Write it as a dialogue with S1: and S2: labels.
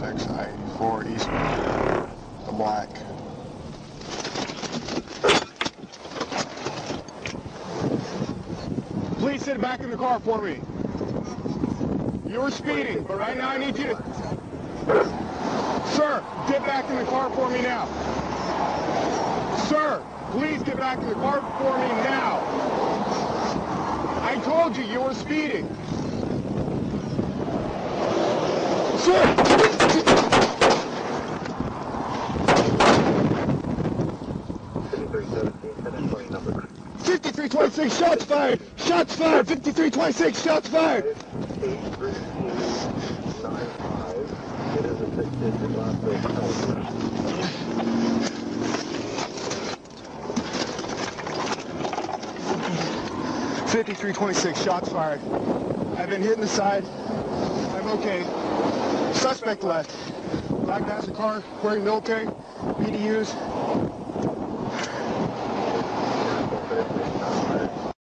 S1: 6, I-84 eastbound, the black. Please sit back in the car for me. You were speeding, but right now I need you to... Sir, get back in the car for me now. Sir, please get back in the car for me now. I told you you were speeding. Sir! 5326, shots fired! Shots fired! 5326, shots fired! Fifty-three twenty-six, shots fired. I've been hit in the side. I'm okay. Suspect left. Black master car, wearing military, BDUs.